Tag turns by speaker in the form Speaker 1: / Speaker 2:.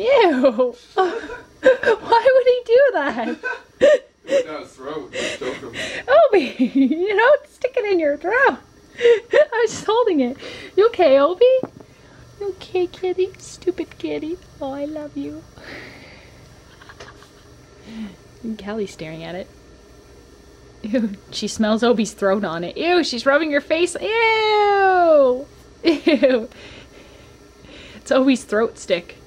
Speaker 1: Ew. Why would he do that?
Speaker 2: down his throat.
Speaker 1: Obi, you don't stick it in your throat. I was just holding it. You okay, Obi? You okay, kitty? Stupid kitty. Oh, I love you. And Cally's staring at it. Ew, she smells Obi's throat on it. Ew, she's rubbing your face. Ew! Ew! It's Obi's throat stick.